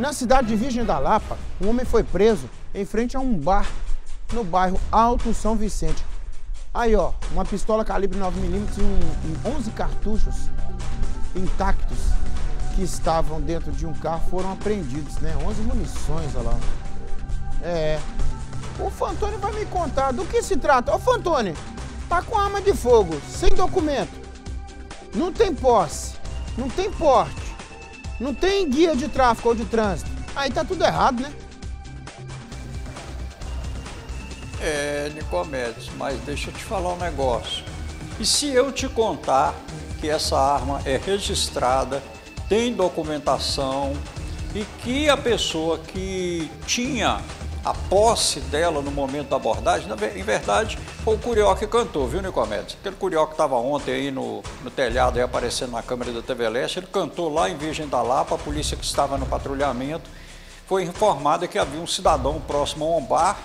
Na cidade de Virgem da Lapa, um homem foi preso em frente a um bar no bairro Alto São Vicente. Aí, ó, uma pistola calibre 9mm e, um, e 11 cartuchos intactos que estavam dentro de um carro foram apreendidos, né? 11 munições, olha lá. É. O Fantoni vai me contar do que se trata. Ô, Fantoni, tá com arma de fogo, sem documento. Não tem posse, não tem porte, não tem guia de tráfego ou de trânsito. Aí tá tudo errado, né? É, Nicomedes, mas deixa eu te falar um negócio. E se eu te contar que essa arma é registrada, tem documentação e que a pessoa que tinha a posse dela no momento da abordagem, em verdade, foi o Curió que cantou, viu, Nicomedes? Aquele Curió que estava ontem aí no, no telhado, aí aparecendo na câmera da TV Leste, ele cantou lá em Virgem da Lapa, a polícia que estava no patrulhamento foi informada que havia um cidadão próximo a um bar,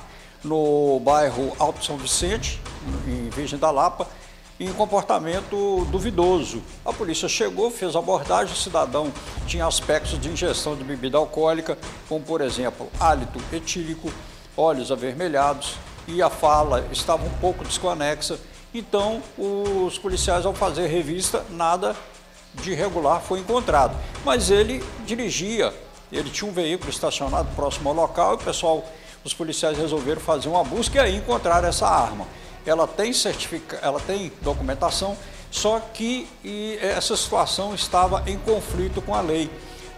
no bairro Alto São Vicente, em Virgem da Lapa, em comportamento duvidoso. A polícia chegou, fez abordagem, o cidadão tinha aspectos de ingestão de bebida alcoólica, como por exemplo, hálito etílico, olhos avermelhados e a fala estava um pouco desconexa. Então, os policiais, ao fazer revista, nada de irregular foi encontrado. Mas ele dirigia, ele tinha um veículo estacionado próximo ao local e o pessoal, os policiais resolveram fazer uma busca e aí encontraram essa arma ela tem certifica, ela tem documentação, só que essa situação estava em conflito com a lei.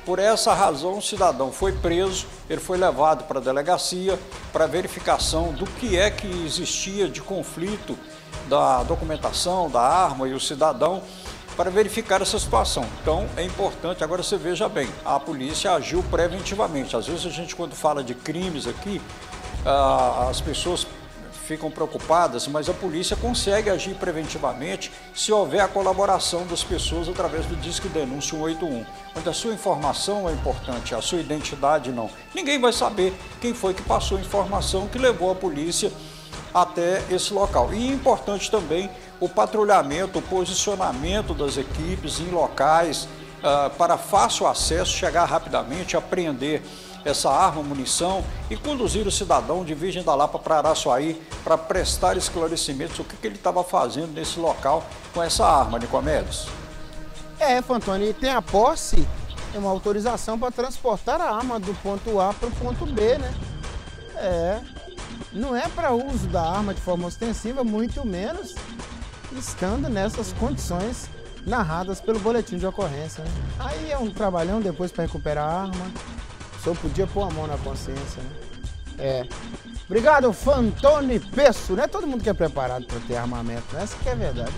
Por essa razão, o cidadão foi preso, ele foi levado para a delegacia para verificação do que é que existia de conflito da documentação da arma e o cidadão para verificar essa situação. Então é importante, agora você veja bem, a polícia agiu preventivamente. Às vezes a gente quando fala de crimes aqui, ah, as pessoas ficam preocupadas, mas a polícia consegue agir preventivamente se houver a colaboração das pessoas através do Disque Denúncia 181, onde a sua informação é importante, a sua identidade não. Ninguém vai saber quem foi que passou a informação que levou a polícia até esse local. E é importante também o patrulhamento, o posicionamento das equipes em locais uh, para fácil acesso, chegar rapidamente, apreender essa arma, munição e conduzir o cidadão de Virgem da Lapa para Araçuaí para prestar esclarecimentos o que, que ele estava fazendo nesse local com essa arma, Nicomedes. É, Fantoni, tem a posse, é uma autorização para transportar a arma do ponto A para o ponto B, né? É, não é para uso da arma de forma ostensiva, muito menos estando nessas condições narradas pelo boletim de ocorrência. Né? Aí é um trabalhão depois para recuperar a arma. Só podia pôr a mão na consciência, né? É. Obrigado, Fantoni Peço. Não é todo mundo que é preparado para ter armamento, né? essa que é verdade.